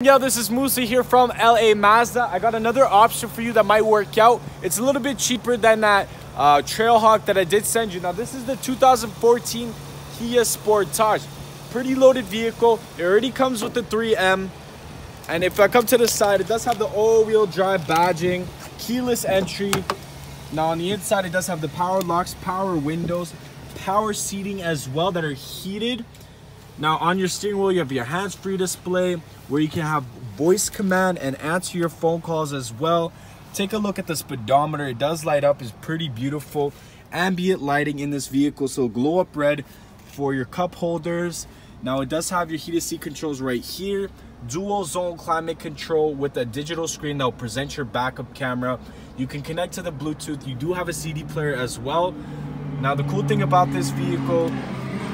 Yeah, this is Musa here from LA Mazda. I got another option for you that might work out. It's a little bit cheaper than that uh, Trailhawk that I did send you. Now, this is the 2014 Kia Sportage. Pretty loaded vehicle. It already comes with the 3M. And if I come to the side, it does have the all-wheel drive badging, keyless entry. Now, on the inside, it does have the power locks, power windows, power seating as well that are heated. Now on your steering wheel, you have your hands-free display where you can have voice command and answer your phone calls as well. Take a look at the speedometer. It does light up. It's pretty beautiful. Ambient lighting in this vehicle, so glow up red for your cup holders. Now it does have your heated seat controls right here. Dual zone climate control with a digital screen that will present your backup camera. You can connect to the Bluetooth. You do have a CD player as well. Now the cool thing about this vehicle,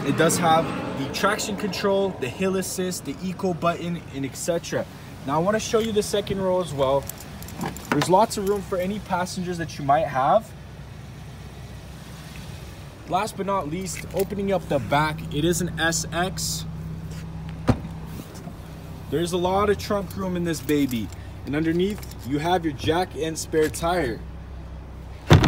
it does have the traction control, the hill assist, the eco button, and etc. Now I want to show you the second row as well. There's lots of room for any passengers that you might have. Last but not least, opening up the back, it is an SX. There's a lot of trunk room in this baby. And underneath, you have your jack and spare tire.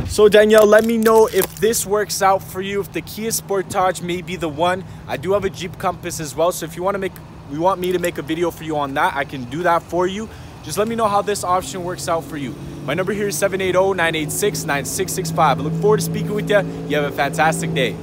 So Danielle, let me know if this works out for you, if the Kia Sportage may be the one. I do have a Jeep Compass as well, so if you want to make, we want me to make a video for you on that, I can do that for you. Just let me know how this option works out for you. My number here is 780-986-9665. I look forward to speaking with you. You have a fantastic day.